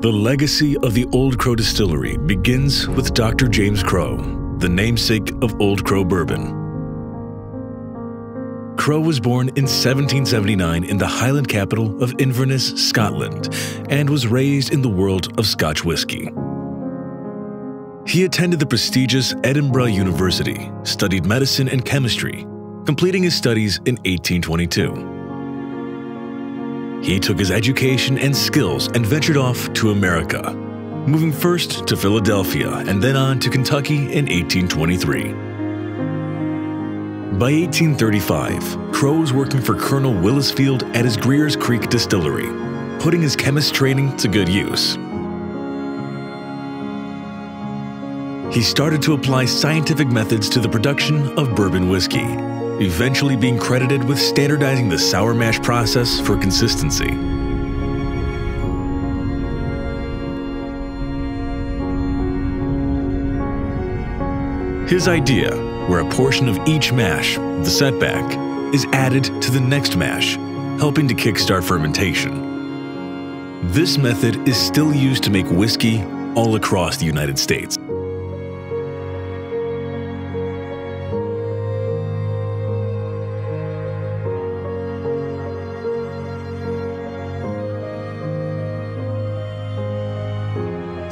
The legacy of the Old Crow Distillery begins with Dr. James Crow, the namesake of Old Crow Bourbon. Crow was born in 1779 in the Highland capital of Inverness, Scotland, and was raised in the world of Scotch whisky. He attended the prestigious Edinburgh University, studied medicine and chemistry, completing his studies in 1822. He took his education and skills and ventured off to America, moving first to Philadelphia and then on to Kentucky in 1823. By 1835, Crow was working for Colonel Willis Field at his Glenns Creek distillery, putting his chemist training to good use. He started to apply scientific methods to the production of bourbon whiskey, eventually being credited with standardizing the sour mash process for consistency. His idea, where a portion of each mash, the setback, is added to the next mash, helping to kickstart fermentation. This method is still used to make whiskey all across the United States.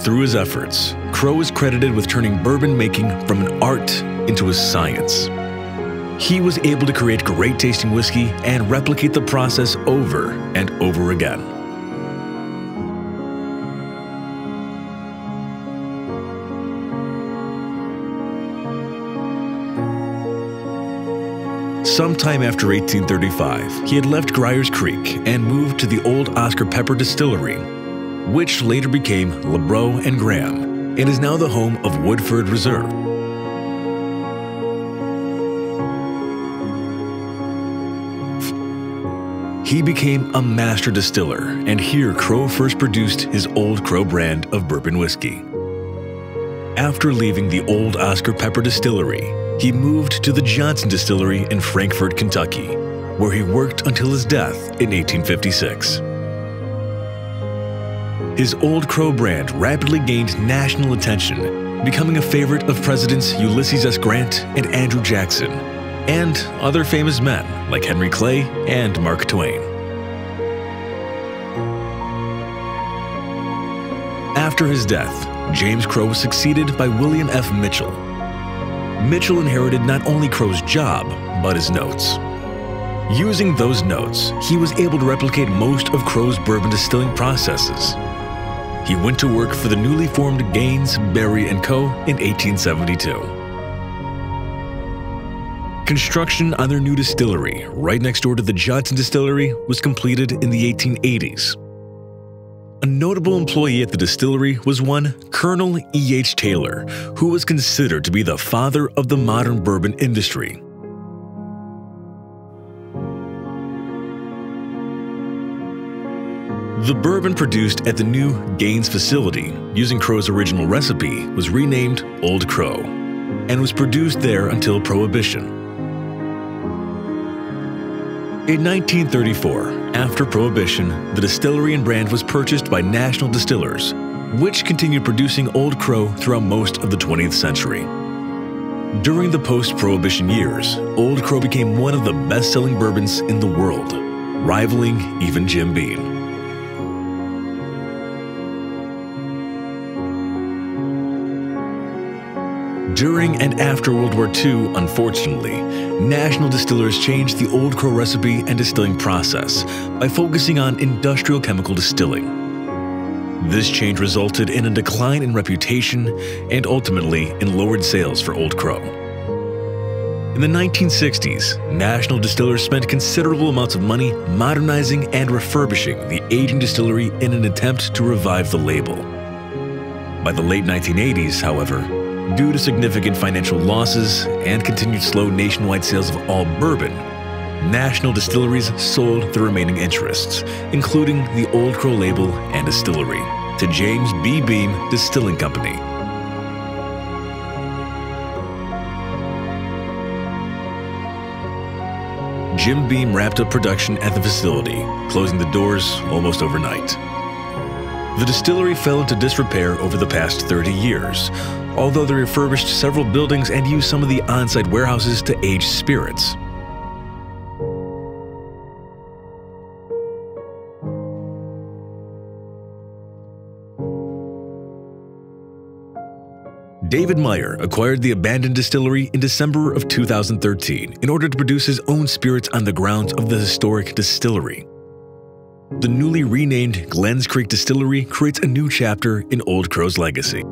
Through his efforts, Crow is credited with turning bourbon making from an art into a science. He was able to create great tasting whiskey and replicate the process over and over again. Sometime after 1835, he had left Glenns Creek and moved to the old Oscar Pepper Distillery which later became Labrot and Graham and is now the home of Woodford Reserve. He became a master distiller, and here Crow first produced his Old Crow brand of bourbon whiskey. After leaving the old Oscar Pepper Distillery, he moved to the Johnson Distillery in Frankfort, Kentucky, where he worked until his death in 1856. His Old Crow brand rapidly gained national attention, becoming a favorite of Presidents Ulysses S. Grant and Andrew Jackson, and other famous men like Henry Clay and Mark Twain. After his death, James Crow was succeeded by William F. Mitchell. Mitchell inherited not only Crow's job, but his notes. Using those notes, he was able to replicate most of Crow's bourbon distilling processes, he went to work for the newly formed Gaines, Berry & Co. in 1872. Construction on their new distillery, right next door to the Johnson Distillery, was completed in the 1880s. A notable employee at the distillery was one Colonel E.H. Taylor, who was considered to be the father of the modern bourbon industry. The bourbon produced at the new Gaines facility, using Crow's original recipe, was renamed Old Crow and was produced there until Prohibition. In 1934, after Prohibition, the distillery and brand was purchased by National Distillers, which continued producing Old Crow throughout most of the 20th century. During the post Prohibition years, Old Crow became one of the best selling bourbons in the world, rivaling even Jim Beam. During and after World War II, unfortunately, National Distillers changed the Old Crow recipe and distilling process by focusing on industrial chemical distilling. This change resulted in a decline in reputation and ultimately in lowered sales for Old Crow. In the 1960s, National Distillers spent considerable amounts of money modernizing and refurbishing the aging distillery in an attempt to revive the label. By the late 1980s, however, Due to significant financial losses and continued slow nationwide sales of all bourbon, National Distilleries sold the remaining interests, including the Old Crow label and distillery, to James B. Beam Distilling Company. Jim Beam wrapped up production at the facility, closing the doors almost overnight. The distillery fell into disrepair over the past 30 years, although they refurbished several buildings and used some of the on-site warehouses to age spirits. David Meier acquired the abandoned distillery in December of 2013 in order to produce his own spirits on the grounds of the historic distillery. The newly renamed Glenns Creek Distillery creates a new chapter in Old Crow's legacy.